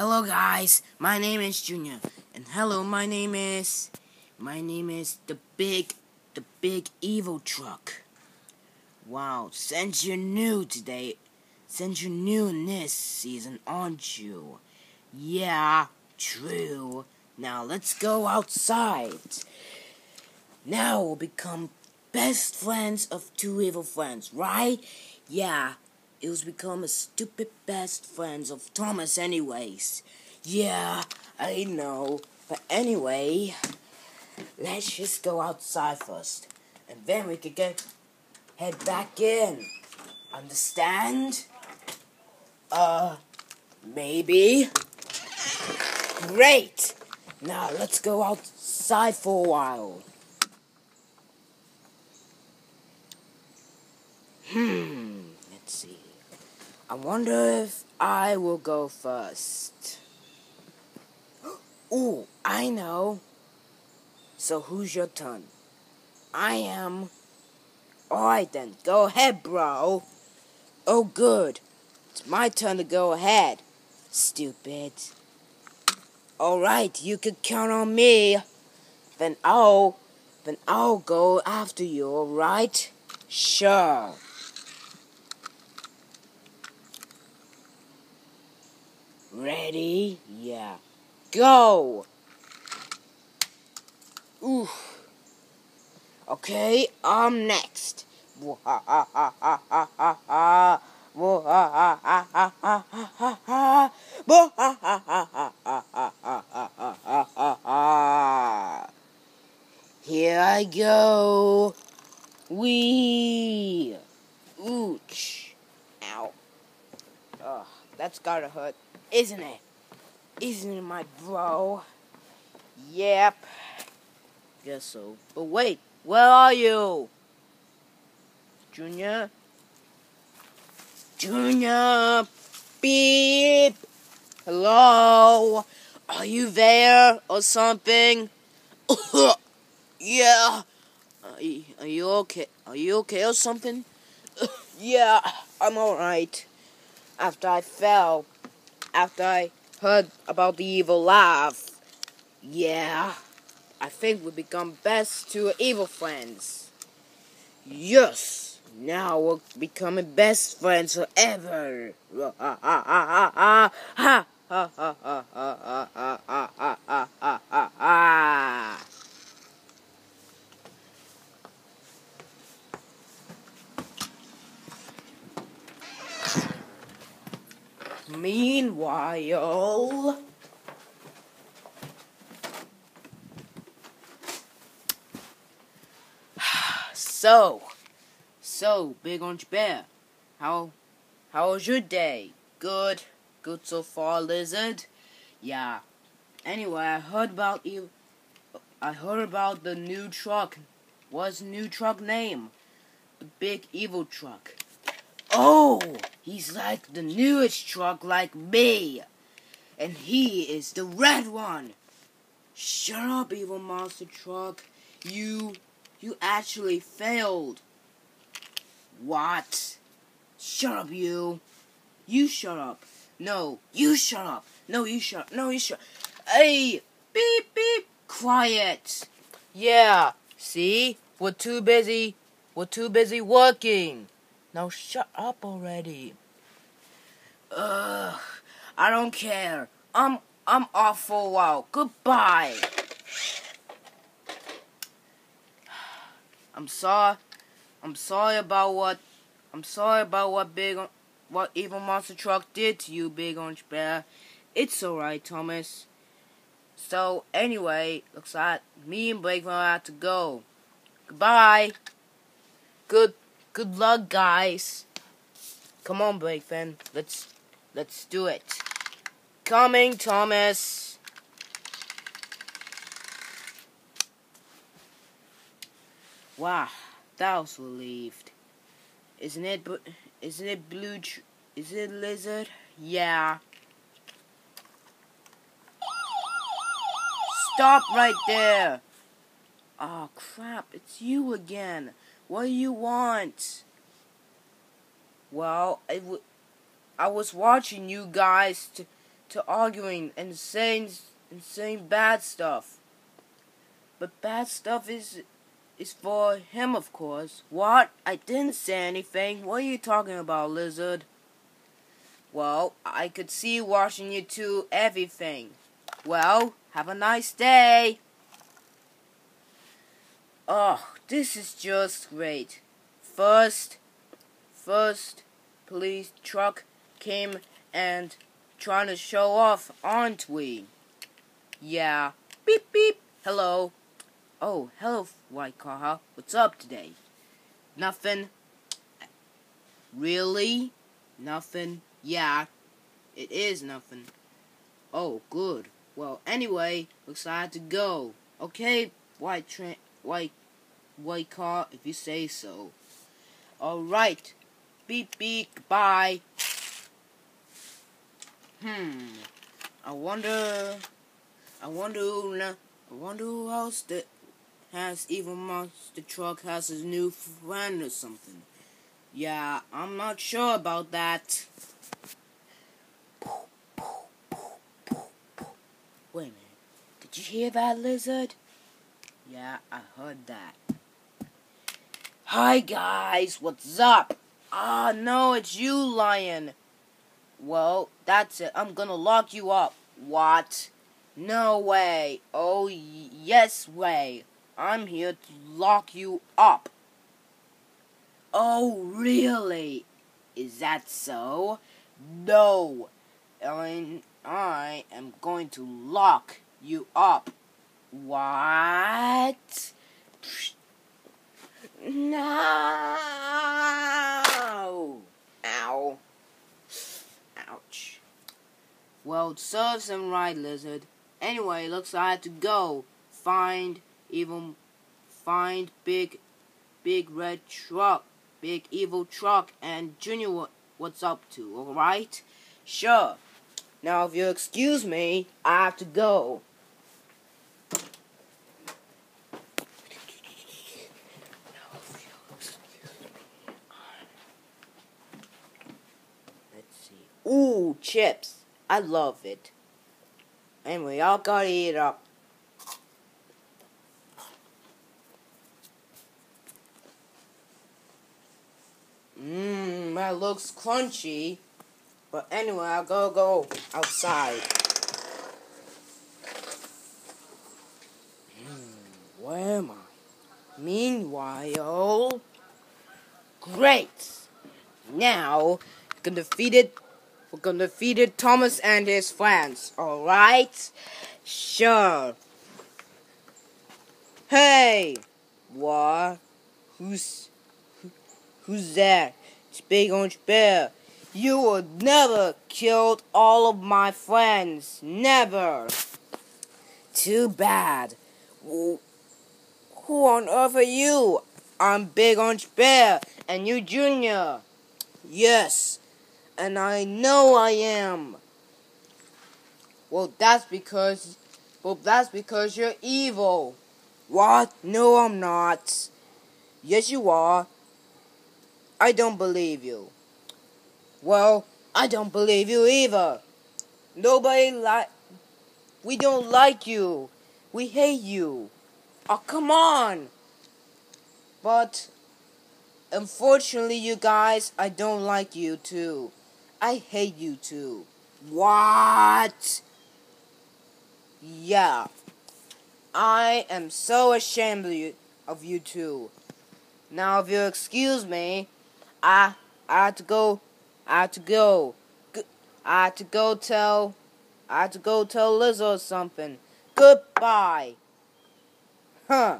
Hello guys, my name is Junior, and hello, my name is, my name is the big, the big evil truck. Wow, since you're new today, since you're new in this season, aren't you? Yeah, true. Now let's go outside. Now we'll become best friends of two evil friends, right? Yeah, it was become a stupid best friends of Thomas anyways. Yeah, I know. But anyway, let's just go outside first. And then we could get head back in. Understand? Uh, maybe. Great! Now let's go outside for a while. Hmm. I wonder if I will go first. Ooh, I know. So who's your turn? I am. Alright then, go ahead, bro. Oh, good. It's my turn to go ahead. Stupid. Alright, you can count on me. Then I'll. Then I'll go after you, alright? Sure. Ready? Yeah. Go! Ooh. Okay, I'm next. Here I go. Wee. Ooch. Ow. Ugh, that's gotta hurt, isn't it? Isn't it, my bro? Yep. Guess so. But wait, where are you? Junior? Junior! Beep! Hello? Are you there or something? yeah. Are you, are you okay? Are you okay or something? yeah, I'm alright. After I fell, after I heard about the evil laugh, yeah, I think we become best two evil friends. Yes, now we're becoming best friends forever. Ha ha ha ha ha ha ha ha ha ha ha ha ha ha ha. Meanwhile, so, so big orange bear, how, how was your day? Good, good so far, lizard. Yeah. Anyway, I heard about you. I heard about the new truck. What's new truck name? The big evil truck. Oh, he's like the newest truck like me. And he is the red one. Shut up, evil monster truck. You, you actually failed. What? Shut up, you. You shut up. No, you shut up. No, you shut up. No, you shut Hey, beep, beep. Quiet. Yeah, see? We're too busy. We're too busy working. Now shut up already. Ugh, I don't care. I'm I'm off for a while. Goodbye. I'm sorry. I'm sorry about what. I'm sorry about what big what evil monster truck did to you, big orange bear. It's alright, Thomas. So anyway, looks like me and Blake will have to go. Goodbye. Good. Good luck, guys. Come on, Blake. Then let's let's do it. Coming, Thomas. Wow, that was relieved. Isn't it? Isn't it blue? Is it lizard? Yeah. Stop right there. Oh crap! It's you again. What do you want? Well, I, was watching you guys to, to arguing and saying and saying bad stuff. But bad stuff is is for him, of course. What? I didn't say anything. What are you talking about, lizard? Well, I could see watching you two everything. Well, have a nice day. Oh, this is just great. First, first police truck came and trying to show off, aren't we? Yeah. Beep beep. Hello. Oh, hello, White Car. What's up today? Nothing. Really? Nothing? Yeah. It is nothing. Oh, good. Well, anyway, looks like I to go. Okay, white train, white, white car, if you say so. All right. Beep beep. Bye. Hmm. I wonder. I wonder who. I wonder who else that has even Monster Truck has his new friend or something. Yeah, I'm not sure about that. Wait a minute. Did you hear that, lizard? Yeah, I heard that. Hi, guys. What's up? Ah, no, it's you, lion. Well, that's it. I'm gonna lock you up. What? No way. Oh, yes way. I'm here to lock you up. Oh, really? Is that so? No. I, I am going to lock you up. What? No. Ow. Ouch. Well, serves him right, lizard. Anyway, looks like I have to go. Find even find big big red truck, big evil truck and Junior what's up to, alright? Sure. Now if you excuse me, I have to go. Ooh, chips. I love it. Anyway, I'll gotta eat up. Mmm, that looks crunchy. But anyway, I'll go go outside. Hmm, where am I? Meanwhile, great. Now, gonna defeat it we're gonna defeat it, Thomas and his friends. Alright? Sure. Hey! What? Who's who, who's that? It's Big Orange Bear. You would never killed all of my friends. Never. Too bad. Who on earth are you? I'm Big Orange Bear, and you Junior. Yes, and I know I am. Well, that's because, well, that's because you're evil. What? No, I'm not. Yes, you are. I don't believe you. Well, I don't believe you either. Nobody like. We don't like you. We hate you. Oh, come on. But, unfortunately, you guys, I don't like you too. I hate you too. What? Yeah. I am so ashamed of you, of you two. Now, if you'll excuse me, I I have to go. I have to go. I have to go tell. I have to go tell Lizzo something. Goodbye. Huh.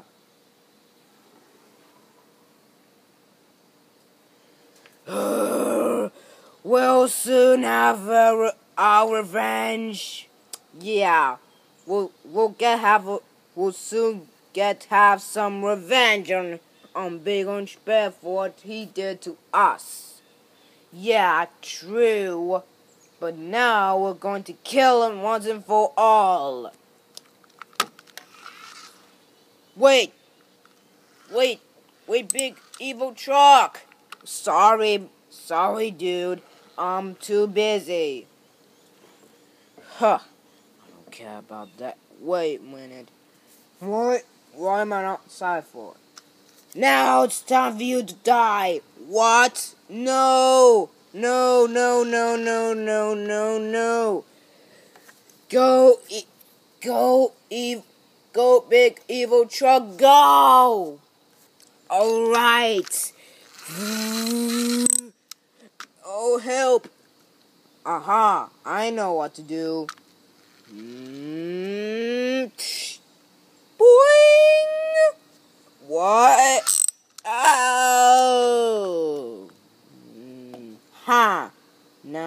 We'll soon have our, our revenge. Yeah, we'll we'll get have we'll soon get have some revenge on on Big Orange Bear for what he did to us. Yeah, true. But now we're going to kill him once and for all. Wait. Wait. Wait, big evil truck. Sorry. Sorry, dude. I'm too busy. Huh. I don't care about that. Wait a minute. What? Why am I not outside for? Now it's time for you to die. What? No! No, no, no, no, no, no, no. Go, e- go, ev- go, big evil truck, go! Alright help. Aha, I know what to do. Mm -hmm. Boing! What? Oh! Mm ha! Now.